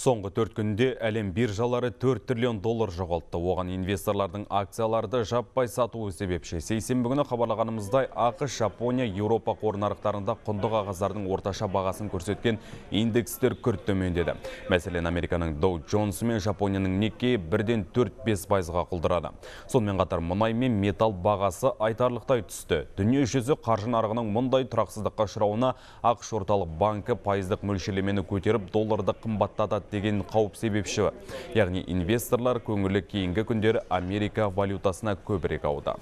Соңғы төрт күнде әлем биржалары 4 триллион доллар жоғалтты. Оған инвесторлардың акцияларды жаппай сатуы себепші. Сейсенбі күні хабарлағанымыздай ақш, Жапония, Еуропа қор нарықтарында құнды орташа бағасын көрсеткен индекстер күрт төмендеді. Мәселен, Американың Dow Jones мен Жапонияның Nikkei бірден 4-5 пайызға құлдырады. Сонымен қатар мұнай мен металл бағасы айтарлықтай түсті. Дүние жүзі қаржы нарығының мұндай тұрақсыздыққа ұшырауына ақш орталық банкі пайыздық мөлшерлемені көтеріп долларды қымбаттатады деген қауіп себепші. Яғни инвесторлар көңілі кейінгі күндері Америка валютасына көбірек ауды.